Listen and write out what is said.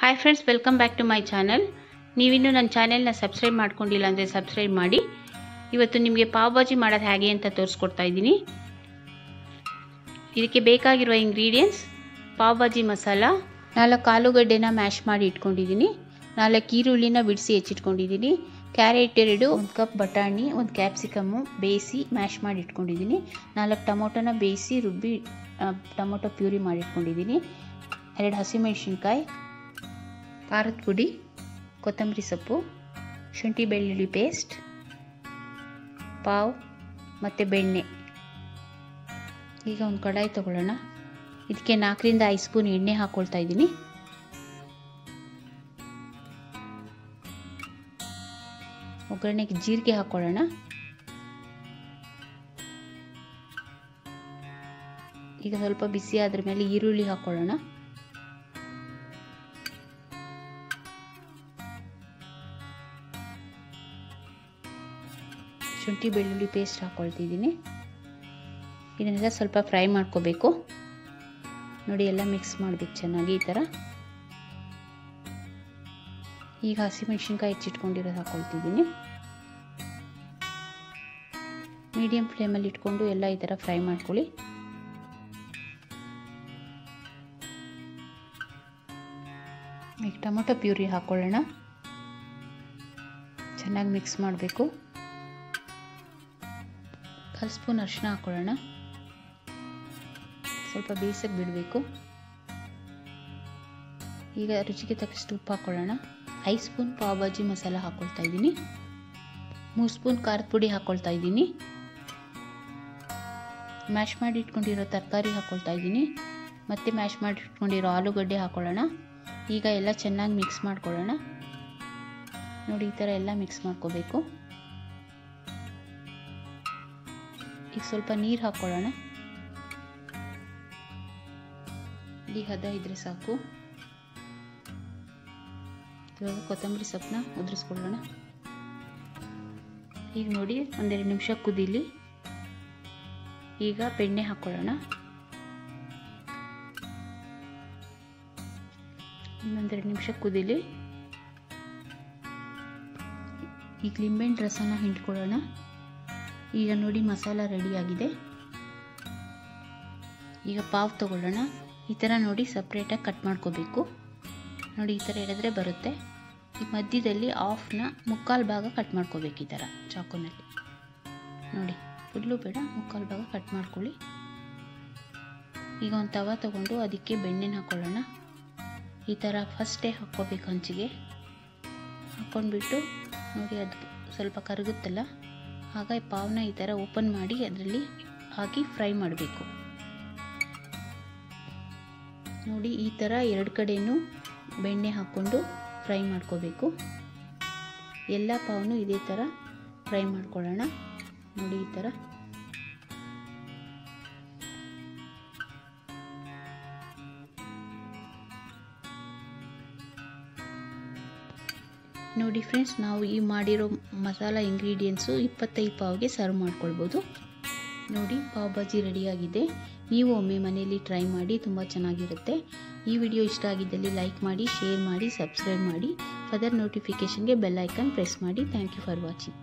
Hi friends welcome back to my channel ನೀವಿನ್ನೂ ನನ್ನ ಚಾನೆಲ್ನ ಸಬ್ಸ್ಕ್ರೈಬ್ ಮಾಡ್ಕೊಂಡಿಲ್ಲ ಅಂದರೆ ಸಬ್ಸ್ಕ್ರೈಬ್ ಮಾಡಿ. ಇವತ್ತು ನಿಮಗೆ ಪಾವ್ ಭಾಜಿ ಮಾಡೋದು ಹೇಗೆ ಅಂತ ತೋರಿಸ್ಕೊಡ್ತಾ ಇದ್ದೀನಿ. ಇದಕ್ಕೆ ಬೇಕಾಗಿರುವ ಇಂಗ್ರೀಡಿಯೆಂಟ್ಸ್ ಪಾವ್ ಭಾಜಿ ಮಸಾಲ, ನಾಲ್ಕು ಆಲೂಗಡ್ಡೆನ ಮ್ಯಾಶ್ ಮಾಡಿ ಇಟ್ಕೊಂಡಿದ್ದೀನಿ. ನಾಲ್ಕು ಈರುಳ್ಳಿನ ಬಿಡಿಸಿ ಹೆಚ್ಚಿಟ್ಕೊಂಡಿದ್ದೀನಿ. ಕ್ಯಾರೆಟ್ ಎರಡು, ಒಂದು ಕಪ್ ಬಟಾಣಿ, ಒಂದು ಕ್ಯಾಪ್ಸಿಕಮ್ಮು ಬೇಯಿಸಿ ಮ್ಯಾಶ್ ಮಾಡಿ ಇಟ್ಕೊಂಡಿದ್ದೀನಿ. ನಾಲ್ಕು ಟೊಮೊಟೊನ ಬೇಯಿಸಿ ರುಬ್ಬಿ ಟೊಮೊಟೊ ಪ್ಯೂರಿ ಮಾಡಿ ಇಟ್ಕೊಂಡಿದ್ದೀನಿ. ಎರಡು ಹಸಿಮೆಣಸಿನ್ಕಾಯಿ ಖಾರದ ಪುಡಿ, ಕೊತ್ತಂಬರಿ ಸೊಪ್ಪು, ಶುಂಠಿ ಬೆಳ್ಳುಳ್ಳಿ ಪೇಸ್ಟ್ ಪಾವ್ ಮತ್ತು ಬೆಣ್ಣೆ. ಈಗ ಒಂದು ಕಡಾಯಿ ತಗೊಳ್ಳೋಣ. ಇದಕ್ಕೆ ನಾಲ್ಕರಿಂದ ಐದು ಸ್ಪೂನ್ ಎಣ್ಣೆ ಹಾಕ್ಕೊಳ್ತಾ ಇದ್ದೀನಿ. ಒಗ್ಗರಣೆಗೆ ಜೀರಿಗೆ ಹಾಕ್ಕೊಳ್ಳೋಣ ಈಗ ಸ್ವಲ್ಪ ಬಿಸಿ ಆದ್ರ ಮೇಲೆ ಈರುಳ್ಳಿ ಹಾಕ್ಕೊಳ್ಳೋಣ ಶುಂಠಿ ಬೆಳ್ಳುಳ್ಳಿ ಪೇಸ್ಟ್ ಹಾಕ್ಕೊಳ್ತಿದ್ದೀನಿ ಇದನ್ನೆಲ್ಲ ಸ್ವಲ್ಪ ಫ್ರೈ ಮಾಡ್ಕೋಬೇಕು. ನೋಡಿ, ಎಲ್ಲ ಮಿಕ್ಸ್ ಮಾಡಬೇಕು ಚೆನ್ನಾಗಿ ಈ ಥರ. ಈಗ ಹಸಿಮೆಣಸಿನ್ಕಾಯಿ ಹೆಚ್ಚಿಟ್ಕೊಂಡಿರೋದು ಹಾಕ್ಕೊಳ್ತಿದ್ದೀನಿ ಮೀಡಿಯಂ ಫ್ಲೇಮಲ್ಲಿ ಇಟ್ಕೊಂಡು ಎಲ್ಲ ಈ ಥರ ಫ್ರೈ ಮಾಡ್ಕೊಳ್ಳಿ. ಈಗ ಟೊಮೊಟೊ ಪ್ಯೂರಿ ಹಾಕ್ಕೊಳ್ಳೋಣ ಚೆನ್ನಾಗಿ ಮಿಕ್ಸ್ ಮಾಡಬೇಕು. ಕಾಲು ಸ್ಪೂನ್ ಅರಿಶಿನ ಹಾಕ್ಕೊಳ್ಳೋಣ. ಸ್ವಲ್ಪ ಬೇಯಿಸಕ್ಕೆ ಬಿಡಬೇಕು. ಈಗ ರುಚಿಗೆ ತಕ್ಕಷ್ಟು ಉಪ್ಪು ಹಾಕ್ಕೊಳ್ಳೋಣ. ಐದು ಸ್ಪೂನ್ ಪಾವ್ ಭಾಜಿ ಮಸಾಲ ಹಾಕ್ಕೊಳ್ತಾ ಇದ್ದೀನಿ. ಮೂರು ಸ್ಪೂನ್ ಖಾರದ ಪುಡಿ ಹಾಕ್ಕೊಳ್ತಾ ಇದ್ದೀನಿ. ಮ್ಯಾಶ್ ಮಾಡಿ ಇಟ್ಕೊಂಡಿರೋ ತರಕಾರಿ ಹಾಕ್ಕೊಳ್ತಾ ಇದ್ದೀನಿ. ಮತ್ತು ಮ್ಯಾಶ್ ಮಾಡಿ ಇಟ್ಕೊಂಡಿರೋ ಆಲೂಗಡ್ಡೆ ಹಾಕ್ಕೊಳ್ಳೋಣ. ಈಗ ಎಲ್ಲ ಚೆನ್ನಾಗಿ ಮಿಕ್ಸ್ ಮಾಡ್ಕೊಳ್ಳೋಣ. ನೋಡಿ, ಈ ಥರ ಎಲ್ಲ ಮಿಕ್ಸ್ ಮಾಡ್ಕೋಬೇಕು. ಈಗ ಸ್ವಲ್ಪ ನೀರು ಹಾಕ್ಕೊಳ್ಳೋಣ ಈ ಹದ ಇದ್ರೆ ಸಾಕು. ಇವಾಗ ಕೊತ್ತಂಬರಿ ಸೊಪ್ಪನ್ನ ಉದುರಿಸ್ಕೊಳ್ಳೋಣ. ಈಗ ನೋಡಿ, ಒಂದೆರಡು ನಿಮಿಷ ಕುದೀಲಿ. ಈಗ ಬೆಣ್ಣೆ ಹಾಕ್ಕೊಳ್ಳೋಣ ಇನ್ನೊಂದೆರಡು ನಿಮಿಷ ಕುದೀಲಿ. ಈಗ ಲಿಂಬೆಹಣ್ಣು ರಸನ ಹಿಂಡ್ಕೊಳ್ಳೋಣ. ಈಗ ನೋಡಿ ಮಸಾಲ ರೆಡಿಯಾಗಿದೆ ಈಗ ಪಾವ್ ತಗೊಳ್ಳೋಣ. ಈ ಥರ ನೋಡಿ ಸಪ್ರೇಟಾಗಿ ಕಟ್ ಮಾಡ್ಕೋಬೇಕು. ನೋಡಿ ಈ ಥರ ಹೇಳಿದ್ರೆ ಬರುತ್ತೆ. ಈ ಮಧ್ಯದಲ್ಲಿ ಆಫ್ನ ಮುಕ್ಕಾಲು ಭಾಗ ಕಟ್ ಮಾಡ್ಕೋಬೇಕು ಈ ಥರ ಚಾಕುನಲ್ಲಿ. ನೋಡಿ, ಫುಲ್ಲು ಬೇಡ, ಮುಕ್ಕಾಲು ಭಾಗ ಕಟ್ ಮಾಡ್ಕೊಳ್ಳಿ. ಈಗ ಒಂದು ತವ ತಗೊಂಡು ಅದಕ್ಕೆ ಬೆಣ್ಣೆನ ಹಾಕ್ಕೊಳ್ಳೋಣ ಈ ಥರ ಫಸ್ಟೇ ಹಾಕ್ಕೋಬೇಕು ಹಂಚಿಗೆ ಹಾಕ್ಕೊಂಡ್ಬಿಟ್ಟು ನೋಡಿ ಅದು ಸ್ವಲ್ಪ ಕರಗುತ್ತಲ್ಲ? ಆಗ ಪಾವನ ಈ ಥರ ಓಪನ್ ಮಾಡಿ ಅದರಲ್ಲಿ ಹಾಕಿ ಫ್ರೈ ಮಾಡಬೇಕು. ನೋಡಿ, ಈ ಥರ ಎರಡು ಕಡೆಯೂ ಬೆಣ್ಣೆ ಹಾಕ್ಕೊಂಡು ಫ್ರೈ ಮಾಡ್ಕೋಬೇಕು. ಎಲ್ಲ ಪಾವನು ಇದೇ ಥರ ಫ್ರೈ ಮಾಡ್ಕೊಳ್ಳೋಣ. ನೋಡಿ, ಈ ಥರ ನೋಡಿ ಫ್ರೆಂಡ್ಸ್ ನಾವು ಈ ಮಾಡಿರೋ ಮಸಾಲ ಇಂಗ್ರೀಡಿಯೆಂಟ್ಸು ಇಪ್ಪತ್ತೈದು ಪಾವ್ಗೆ ಸರ್ವ್ ಮಾಡ್ಕೊಳ್ಬೋದು. ನೋಡಿ ಪಾವ್ ಬಾಜಿ ರೆಡಿಯಾಗಿದೆ ನೀವು ಒಮ್ಮೆ ಮನೆಯಲ್ಲಿ ಟ್ರೈ ಮಾಡಿ ತುಂಬ ಚೆನ್ನಾಗಿರುತ್ತೆ. ಈ ವಿಡಿಯೋ ಇಷ್ಟ ಆಗಿದ್ದಲ್ಲಿ ಲೈಕ್ ಮಾಡಿ ಶೇರ್ ಮಾಡಿ ಸಬ್ಸ್ಕ್ರೈಬ್ ಮಾಡಿ. ಫರ್ದರ್ ನೋಟಿಫಿಕೇಷನ್ಗೆ ಬೆಲ್ ಐಕನ್ ಪ್ರೆಸ್ ಮಾಡಿ. Thank you for watching